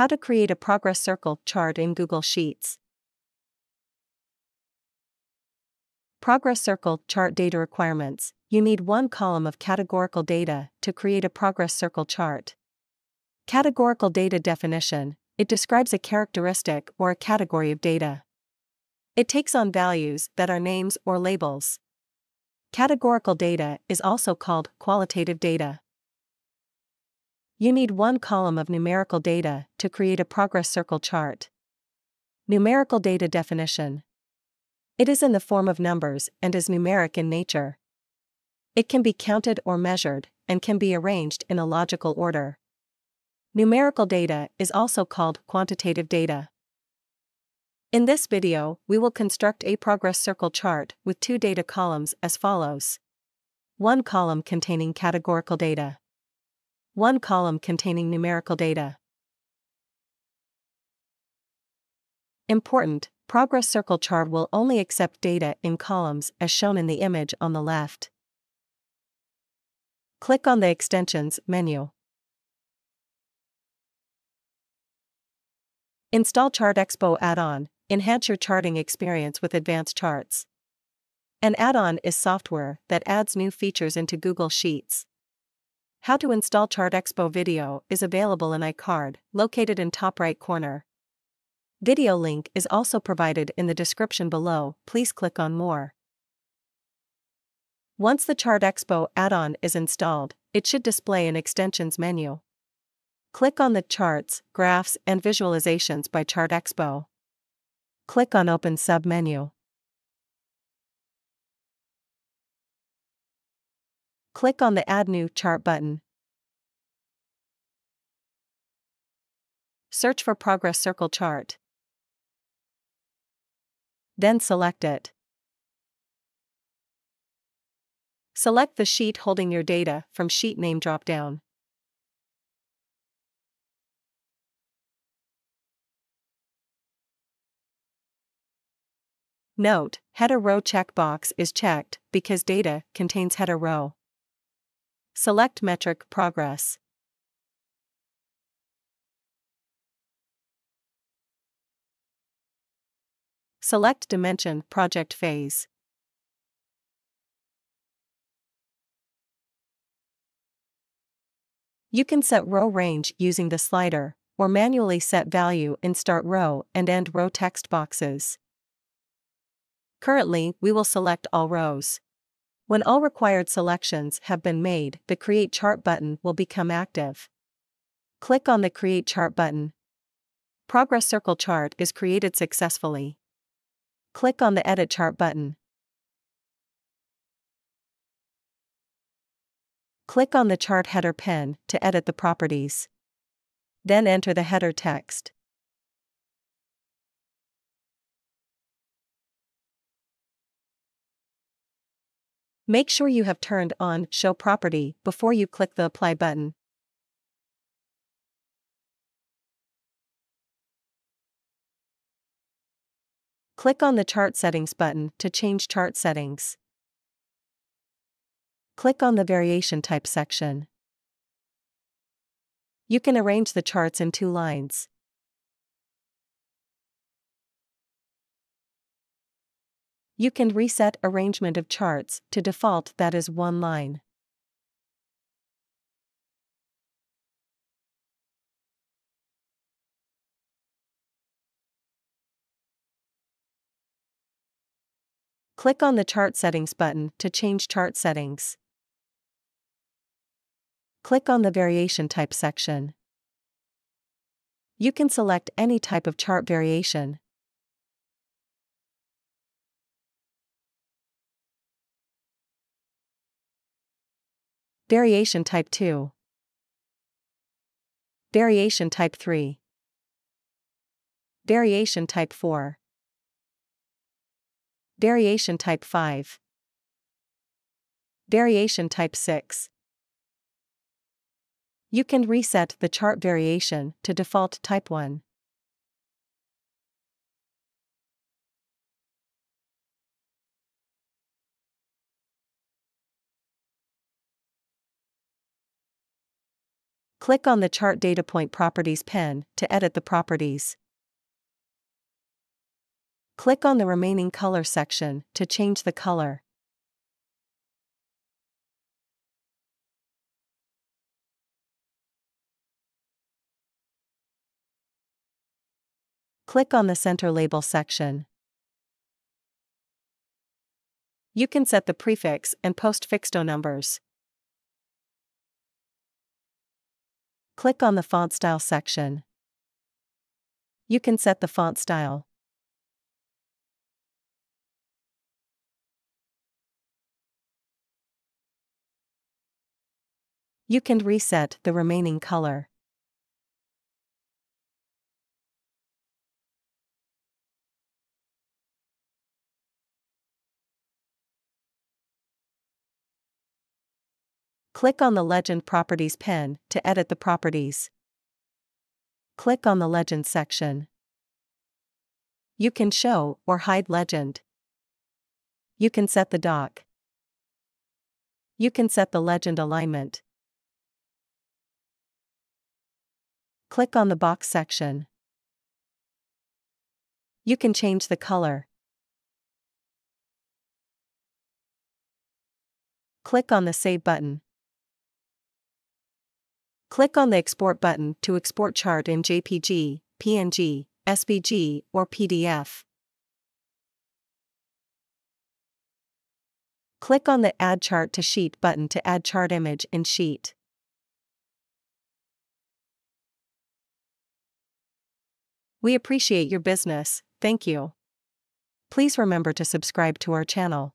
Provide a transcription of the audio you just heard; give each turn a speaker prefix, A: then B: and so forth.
A: How to create a progress circle chart in Google Sheets. Progress circle chart data requirements. You need one column of categorical data to create a progress circle chart. Categorical data definition it describes a characteristic or a category of data. It takes on values that are names or labels. Categorical data is also called qualitative data. You need one column of numerical data to create a progress circle chart. Numerical data definition it is in the form of numbers and is numeric in nature. It can be counted or measured, and can be arranged in a logical order. Numerical data is also called quantitative data. In this video, we will construct a progress circle chart with two data columns as follows. One column containing categorical data. One column containing numerical data. Important, Progress Circle chart will only accept data in columns as shown in the image on the left. Click on the Extensions menu. Install Chart Expo add-on, enhance your charting experience with advanced charts. An add-on is software that adds new features into Google Sheets. How to install Chart Expo video is available in iCard, located in top right corner. Video link is also provided in the description below, please click on more. Once the Chart Expo add-on is installed, it should display an extensions menu. Click on the Charts, Graphs and Visualizations by Chart Expo. Click on Open sub-menu. Click on the Add New Chart button. Search for Progress Circle Chart then select it. Select the sheet holding your data from Sheet Name dropdown. Note, Header Row checkbox is checked because data contains header row. Select Metric Progress. Select Dimension Project Phase. You can set row range using the slider, or manually set value in Start Row and End Row text boxes. Currently, we will select all rows. When all required selections have been made, the Create Chart button will become active. Click on the Create Chart button. Progress Circle chart is created successfully. Click on the Edit Chart button. Click on the chart header pen to edit the properties. Then enter the header text. Make sure you have turned on Show Property before you click the Apply button. Click on the Chart Settings button to change chart settings. Click on the Variation Type section. You can arrange the charts in two lines. You can reset arrangement of charts to default that is one line. Click on the Chart Settings button to change chart settings. Click on the Variation Type section. You can select any type of chart variation. Variation Type 2 Variation Type 3 Variation Type 4 Variation Type 5. Variation Type 6. You can reset the chart variation to default Type 1. Click on the Chart Data Point Properties pen to edit the properties. Click on the remaining color section to change the color. Click on the Center Label section. You can set the prefix and postfixo numbers. Click on the Font Style section. You can set the font style. You can reset the remaining color. Click on the Legend Properties pen to edit the properties. Click on the Legend section. You can show or hide legend. You can set the dock. You can set the legend alignment. Click on the box section. You can change the color. Click on the Save button. Click on the Export button to export chart in JPG, PNG, SVG, or PDF. Click on the Add Chart to Sheet button to add chart image in Sheet. We appreciate your business, thank you. Please remember to subscribe to our channel.